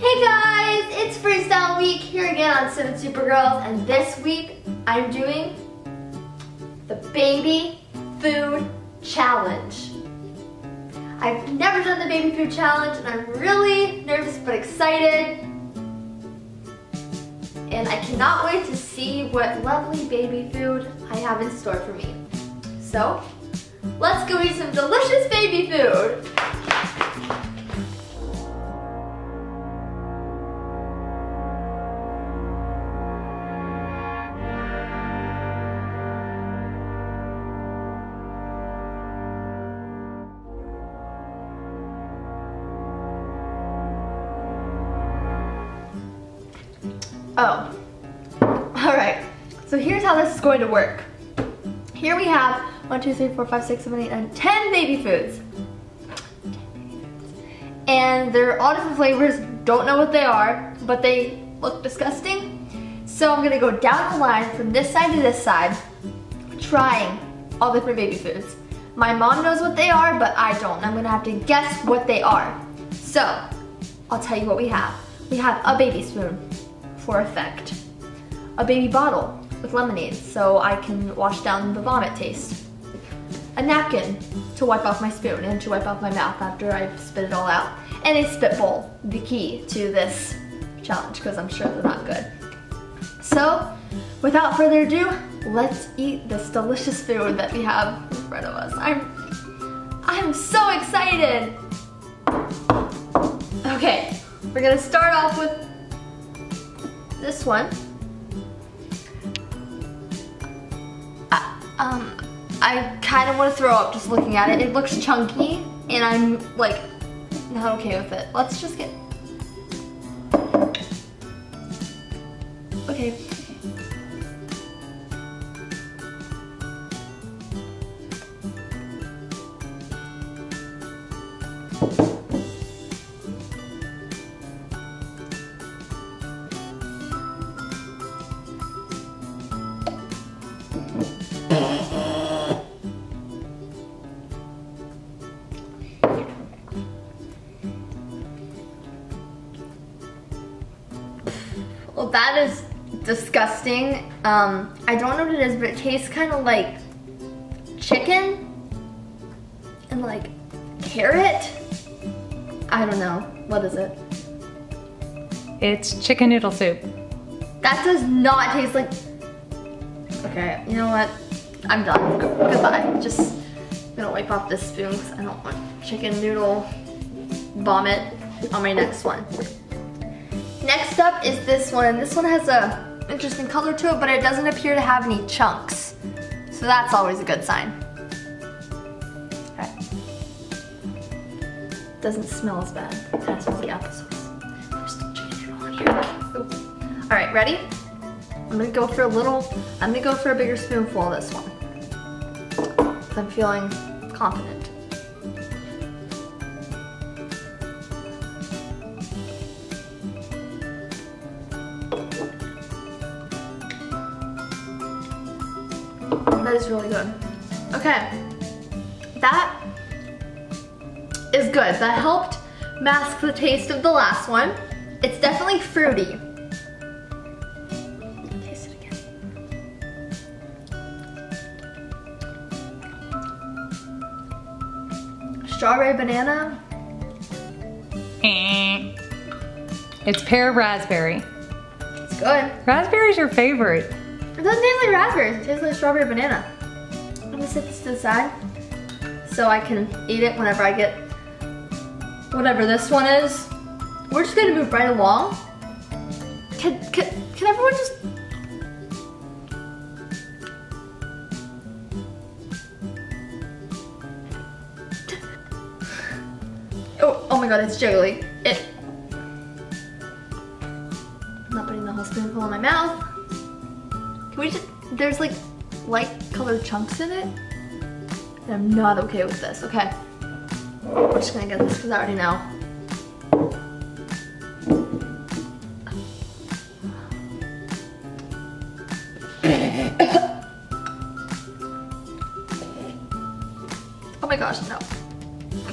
Hey guys, it's Freestyle Week here again on Seven Supergirls, and this week I'm doing the Baby Food Challenge. I've never done the Baby Food Challenge, and I'm really nervous but excited. And I cannot wait to see what lovely baby food I have in store for me. So, let's go eat some delicious baby food. Is going to work. Here we have 1, 2, 3, 4, 5, 6, 7, 8, 9, 10 baby foods. And they're all different flavors, don't know what they are, but they look disgusting. So I'm gonna go down the line from this side to this side, trying all the different baby foods. My mom knows what they are, but I don't. I'm gonna have to guess what they are. So, I'll tell you what we have. We have a baby spoon, for effect. A baby bottle with lemonade so I can wash down the vomit taste. A napkin to wipe off my spoon and to wipe off my mouth after I've spit it all out. And a spit bowl, the key to this challenge because I'm sure they're not good. So, without further ado, let's eat this delicious food that we have in front of us. I'm, I'm so excited. Okay, we're gonna start off with this one. Um, I kind of want to throw up just looking at it. It looks chunky, and I'm like not okay with it. Let's just get. Okay. Disgusting. Um, I don't know what it is, but it tastes kind of like chicken and like carrot. I don't know. What is it? It's chicken noodle soup. That does not taste like... Okay, you know what? I'm done. Goodbye. Just gonna wipe off this spoon because I don't want chicken noodle vomit on my next one. Next up is this one, this one has a interesting color to it, but it doesn't appear to have any chunks. So that's always a good sign. Doesn't smell as bad. Applesauce. There's still chicken noodle here. All right, ready? I'm gonna go for a little, I'm gonna go for a bigger spoonful of this one. I'm feeling confident. That is really good. Okay, that is good. That helped mask the taste of the last one. It's definitely fruity. Taste it again. Strawberry banana. Eh. It's pear raspberry. It's good. Raspberry's your favorite. It doesn't taste like raspberries, it tastes like strawberry banana. I'm gonna set this to the side so I can eat it whenever I get whatever this one is. We're just gonna move right along. Can, can, can everyone just... Oh, oh my god, it's jiggly. It... we just, there's like light colored chunks in it. I'm not okay with this, okay. We're just gonna get this because I already know. oh my gosh, no.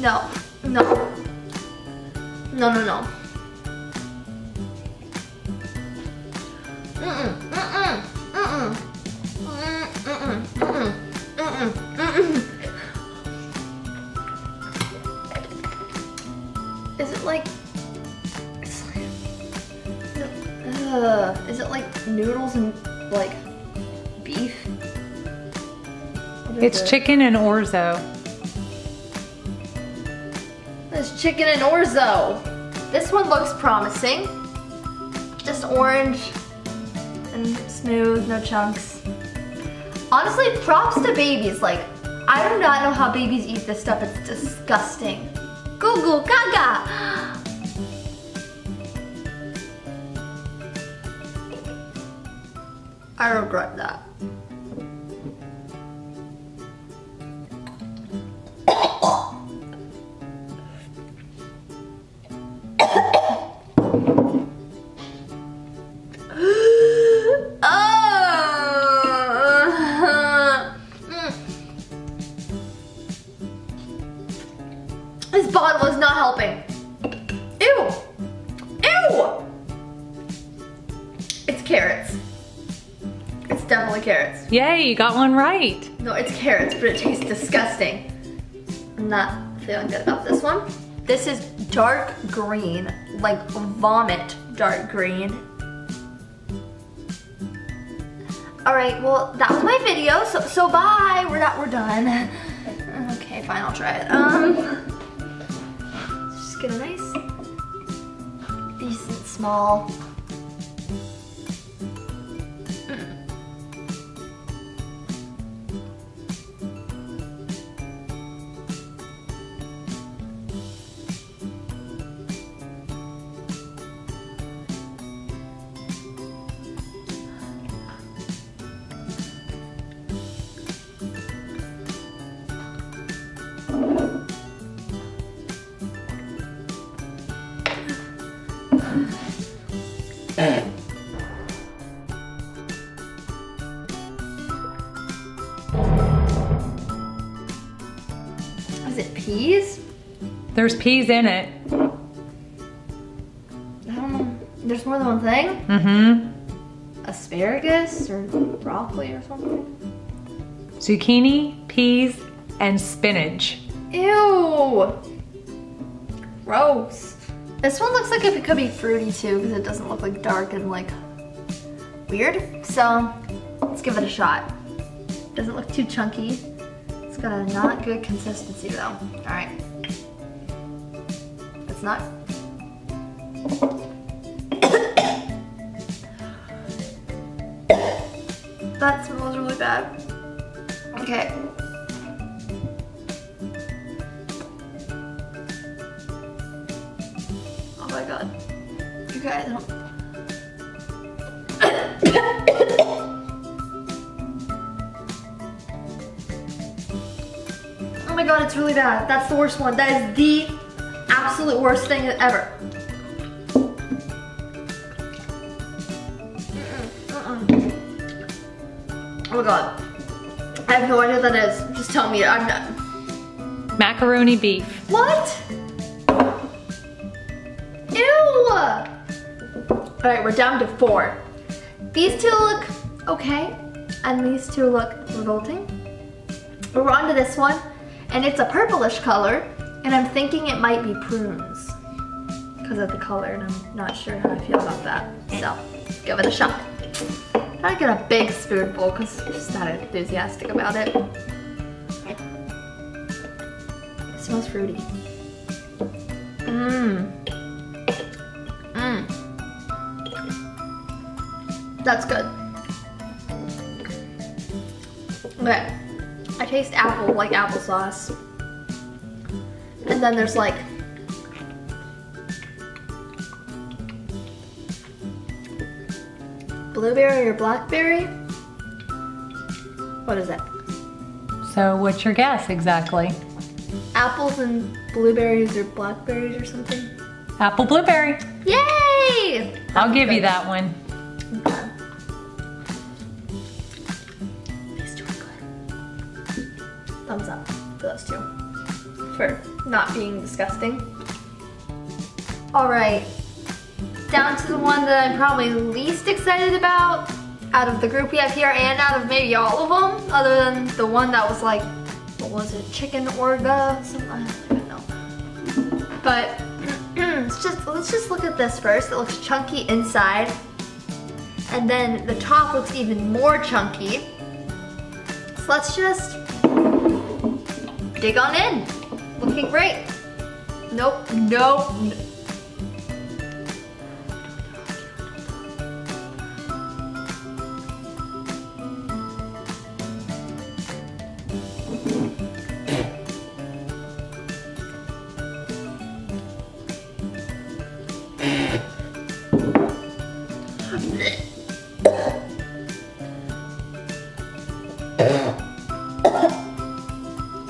No, no. No, no, no. Is it like... It's like... Is it, uh, is it like noodles and like beef? It's it? chicken and orzo. There's chicken and orzo. This one looks promising. Just orange and smooth, no chunks. Honestly, props to babies. Like, I do not know how babies eat this stuff. It's disgusting. Goo gaga. I regret that. Yay, you got one right. No, it's carrots, but it tastes disgusting. I'm not feeling good about this one. This is dark green, like vomit dark green. All right, well, that was my video, so, so bye. We're not, we're done. Okay, fine, I'll try it. Um, just get a nice, decent, small. Is it peas? There's peas in it. I. There's more than one thing? Mm-hmm. Asparagus or broccoli or something? Zucchini, peas, and spinach. Ew! Gross. This one looks like it could be fruity too because it doesn't look like dark and like weird. So let's give it a shot. Doesn't look too chunky. It's got a not good consistency though. All right. It's not. that smells really bad. Okay. Oh my god. You guys don't. My god, it's really bad. That's the worst one. That is the absolute worst thing ever. Oh my god. I have no idea what that is. Just tell me. I'm not. Macaroni beef. What? Ew! Alright, we're down to four. These two look okay, and these two look revolting. We're on to this one, and it's a purplish color, and I'm thinking it might be prunes because of the color, and I'm not sure how I feel about that. So, give it a shot. To get a big spoonful because I'm just not enthusiastic about it. It smells fruity. Mmm. Mmm. That's good. Okay. Taste apple like applesauce. And then there's like blueberry or blackberry. What is it? So what's your guess exactly? Apples and blueberries or blackberries or something? Apple blueberry. Yay! I'll give you that one. Not being disgusting. All right. down to the one that I'm probably least excited about out of the group we have here and out of maybe all of them, other than the one that was like, what was it, chicken orga? Some, I don't even know. But let's just let's just look at this first. It looks chunky inside, and then the top looks even more chunky. So let's just dig on in. Looking great. Nope, nope.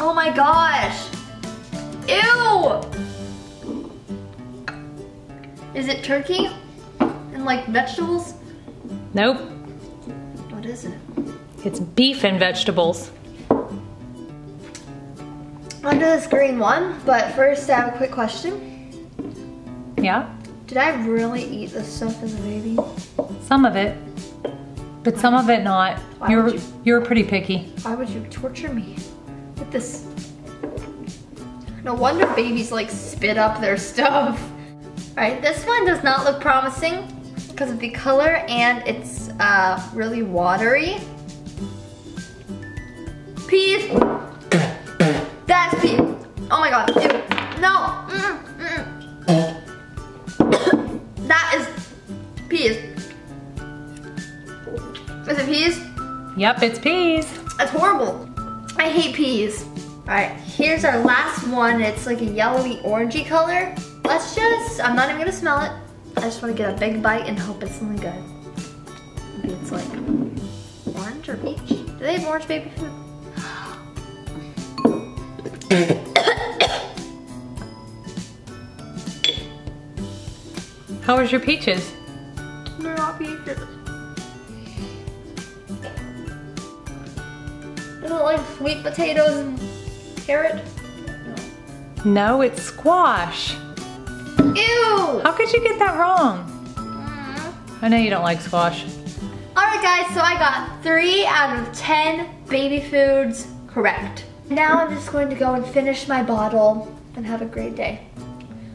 Oh my gosh. Is it turkey? And like vegetables? Nope. What is it? It's beef and vegetables. Onto this green one, but first I have a quick question. Yeah, Did I really eat this stuff as a baby? some of it. But some of it not. Why You're you? you're pretty picky. Why would you torture me with this? No wonder babies like spit up their stuff. All right, this one does not look promising because of the color and it's uh, really watery. Peas. That's peas. Oh my god, ew. No. Mm, mm. that is peas. Is it peas? Yep, it's peas. That's horrible. I hate peas. All right, here's our last one. It's like a yellowy orangey color. Let's just, I'm not even gonna smell it. I just wanna get a big bite and hope it's something good. Maybe it's like orange or peach. Do they have orange baby food? How was your peaches? They're not peaches. Is it like sweet potatoes and carrot? No, it's squash. Ew! How could you get that wrong? Mm. I know you don't like squash. Alright guys, so I got 3 out of 10 baby foods correct. Now I'm just going to go and finish my bottle and have a great day.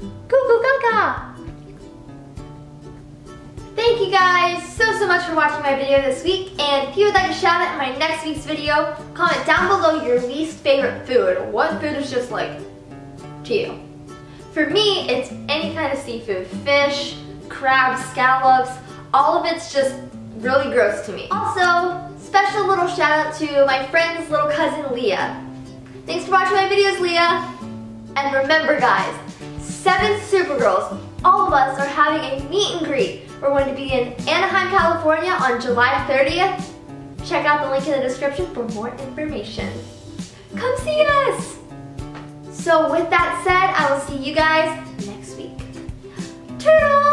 Goo goo gaga! Thank you guys so, so much for watching my video this week. And if you would like a shout out in my next week's video, comment down below your least favorite food. What food is just like to you? For me, it's any kind of seafood. Fish, crabs, scallops, all of it's just really gross to me. Also, special little shout out to my friend's little cousin Leah. Thanks for watching my videos, Leah. And remember guys, seven Supergirls, all of us are having a meet and greet. We're going to be in Anaheim, California on July 30th. Check out the link in the description for more information. Come see us! So with that said, I will see you guys next week. Toodles!